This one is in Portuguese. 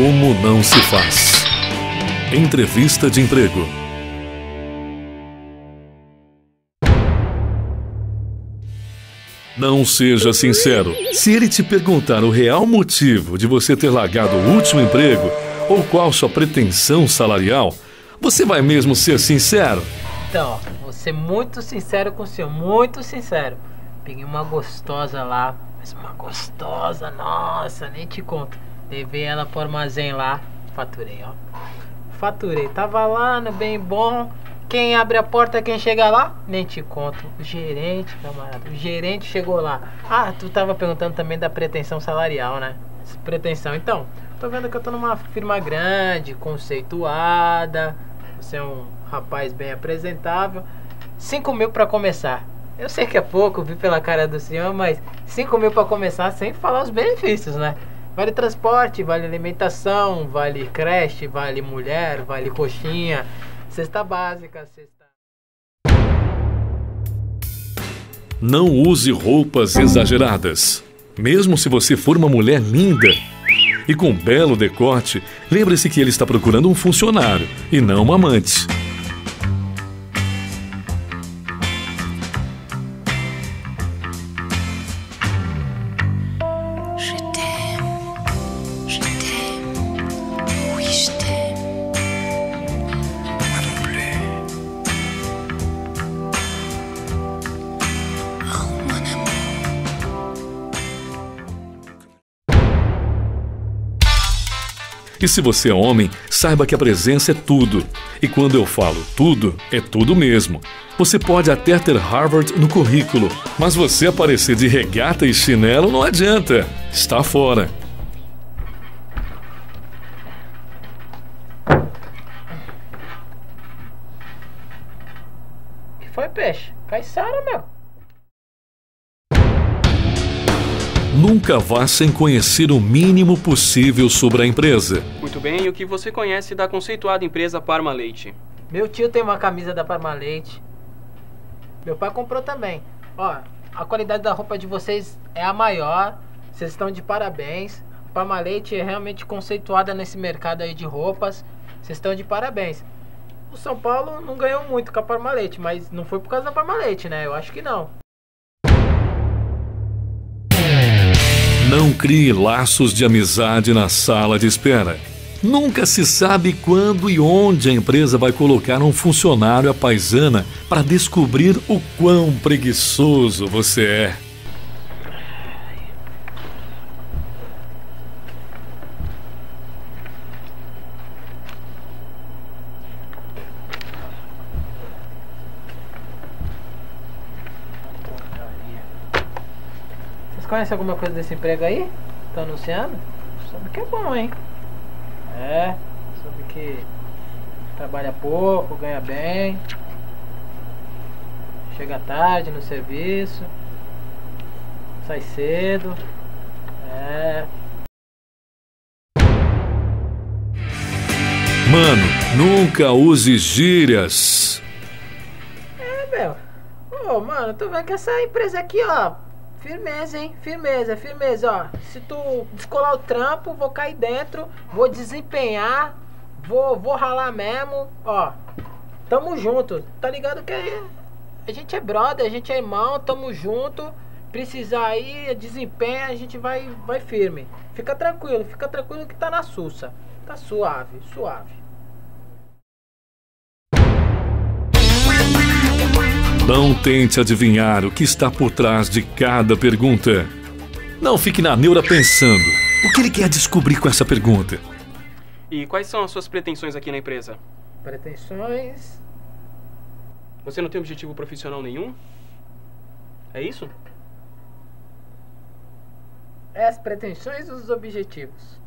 Como não se faz? Entrevista de emprego. Não seja sincero. Se ele te perguntar o real motivo de você ter largado o último emprego ou qual sua pretensão salarial, você vai mesmo ser sincero? Então, vou ser muito sincero com o senhor, muito sincero. Peguei uma gostosa lá, mas uma gostosa, nossa, nem te conto. Levei ela pro armazém lá, faturei, ó. Faturei, tava lá no bem bom. Quem abre a porta, quem chega lá, nem te conto. O gerente, camarada, o gerente chegou lá. Ah, tu tava perguntando também da pretensão salarial, né? Pretensão, então, tô vendo que eu tô numa firma grande, conceituada. Você é um rapaz bem apresentável. 5 mil pra começar. Eu sei que é pouco, vi pela cara do senhor, mas 5 mil pra começar sem falar os benefícios, né? Vale transporte, vale alimentação, vale creche, vale mulher, vale coxinha, cesta básica, cesta. Não use roupas exageradas. Mesmo se você for uma mulher linda e com belo decote, lembre-se que ele está procurando um funcionário e não uma amante. E se você é homem, saiba que a presença é tudo. E quando eu falo tudo, é tudo mesmo. Você pode até ter Harvard no currículo, mas você aparecer de regata e chinelo não adianta. Está fora. Que foi, peixe? Caissara, meu. Nunca vá sem conhecer o mínimo possível sobre a empresa. Muito bem, e o que você conhece da conceituada empresa Parma Leite? Meu tio tem uma camisa da Parmalete. Meu pai comprou também. Ó, a qualidade da roupa de vocês é a maior. Vocês estão de parabéns. Parmalete é realmente conceituada nesse mercado aí de roupas. Vocês estão de parabéns. O São Paulo não ganhou muito com a Parmalete, mas não foi por causa da Parmalete, né? Eu acho que não. Não crie laços de amizade na sala de espera. Nunca se sabe quando e onde a empresa vai colocar um funcionário à paisana para descobrir o quão preguiçoso você é. Vocês conhecem alguma coisa desse emprego aí? Estão anunciando? Soube que é bom, hein? É, soube que trabalha pouco, ganha bem. Chega tarde no serviço. Sai cedo. É. Mano, nunca use gírias. É, meu. Ô, mano, tu vê que essa empresa aqui, ó. Firmeza, hein? Firmeza, firmeza, ó. Se tu descolar o trampo, vou cair dentro, vou desempenhar, vou, vou ralar mesmo, ó. Tamo junto. Tá ligado que a gente é brother, a gente é irmão, tamo junto. Precisar aí, desempenha, a gente vai, vai firme. Fica tranquilo, fica tranquilo que tá na sussa. Tá suave, suave. Não tente adivinhar o que está por trás de cada pergunta. Não fique na neura pensando. O que ele quer descobrir com essa pergunta? E quais são as suas pretensões aqui na empresa? Pretensões. Você não tem objetivo profissional nenhum? É isso? É as pretensões ou os objetivos?